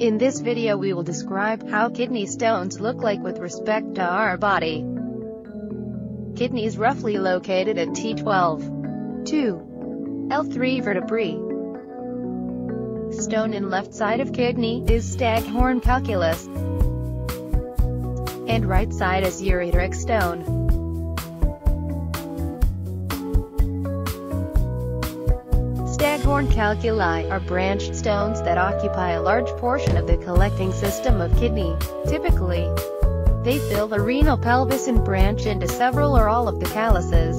In this video we will describe how kidney stones look like with respect to our body. Kidneys roughly located at T12. 2. L3 vertebrae. Stone in left side of kidney is staghorn calculus, and right side is ureteric stone. Staghorn calculi are branched stones that occupy a large portion of the collecting system of kidney. Typically, they fill the renal pelvis and branch into several or all of the calyces.